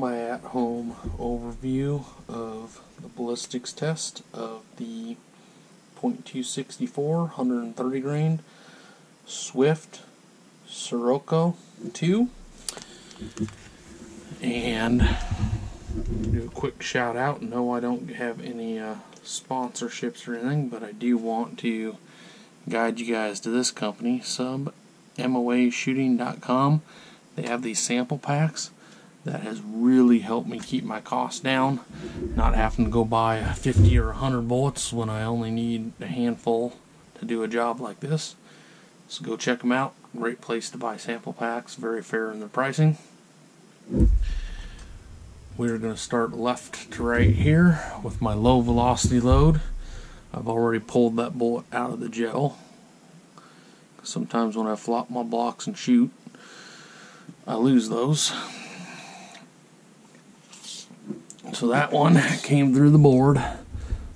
my at-home overview of the ballistics test of the .264 130 grain Swift Scirocco 2 and do a quick shout out no I don't have any uh, sponsorships or anything but I do want to guide you guys to this company sub moashooting.com they have these sample packs that has really helped me keep my costs down. Not having to go buy 50 or 100 bullets when I only need a handful to do a job like this. So go check them out. Great place to buy sample packs. Very fair in the pricing. We're going to start left to right here with my low velocity load. I've already pulled that bullet out of the gel. Sometimes when I flop my blocks and shoot, I lose those. So that one came through the board,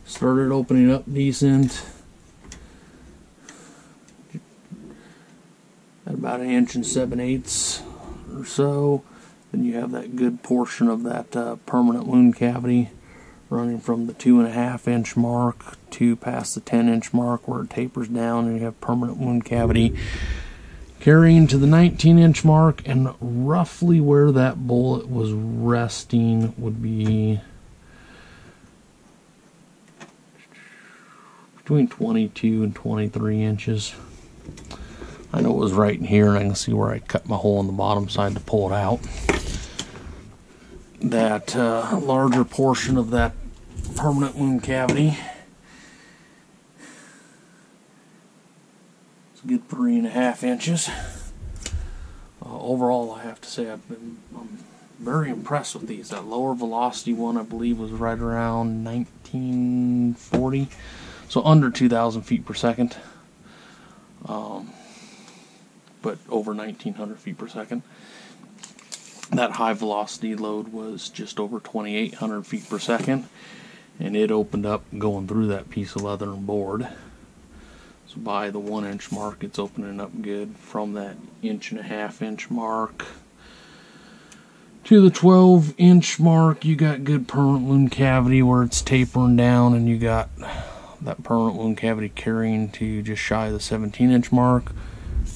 started opening up decent. At about an inch and seven eighths or so. Then you have that good portion of that uh, permanent wound cavity running from the two and a half inch mark to past the 10 inch mark where it tapers down and you have permanent wound cavity carrying to the 19 inch mark and roughly where that bullet was resting would be between 22 and 23 inches. I know it was right in here and I can see where I cut my hole on the bottom side to pull it out. That uh, larger portion of that permanent wound cavity good three and a half inches. Uh, overall, I have to say I've been I'm very impressed with these. That lower velocity one, I believe, was right around 1940, so under 2,000 feet per second, um, but over 1,900 feet per second. That high velocity load was just over 2,800 feet per second, and it opened up going through that piece of leather and board by the one inch mark. It's opening up good from that inch and a half inch mark to the 12 inch mark. You got good permanent wound cavity where it's tapering down and you got that permanent wound cavity carrying to just shy of the 17 inch mark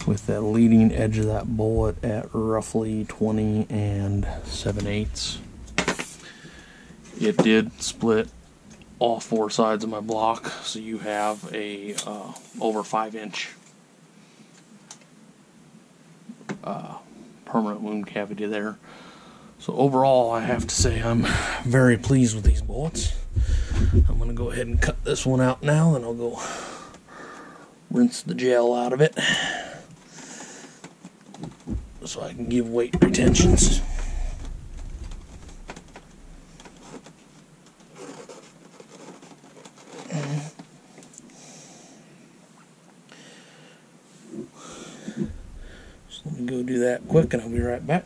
with that leading edge of that bullet at roughly 20 and 7 eighths. It did split all four sides of my block so you have a uh, over five inch uh, permanent wound cavity there. So overall I have to say I'm very pleased with these bullets. I'm gonna go ahead and cut this one out now and I'll go rinse the gel out of it so I can give weight retentions Let me go do that quick and I'll be right back.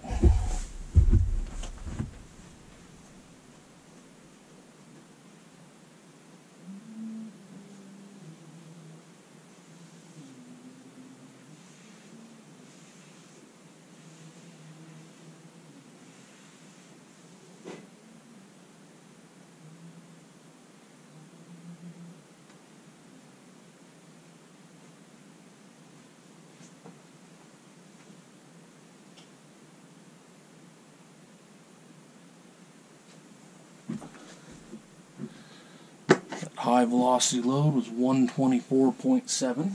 High velocity load was 124.7.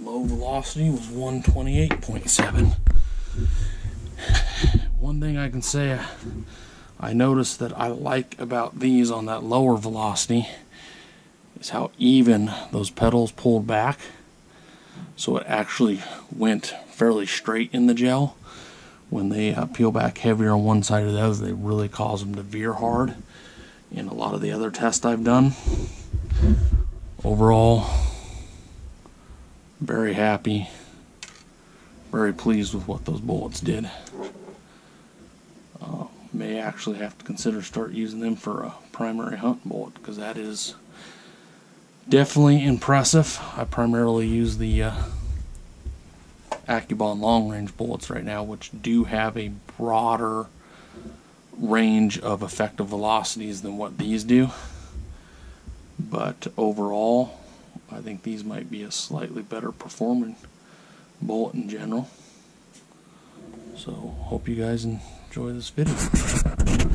Low velocity was 128.7. One thing I can say I noticed that I like about these on that lower velocity is how even those petals pulled back. So it actually went fairly straight in the gel when they uh, peel back heavier on one side or the other, they really cause them to veer hard. In a lot of the other tests I've done, overall, very happy, very pleased with what those bullets did. Uh, may actually have to consider start using them for a primary hunt bullet because that is definitely impressive. I primarily use the uh, AccuBond long range bullets right now, which do have a broader range of effective velocities than what these do. But overall, I think these might be a slightly better performing bullet in general. So, hope you guys enjoy this video.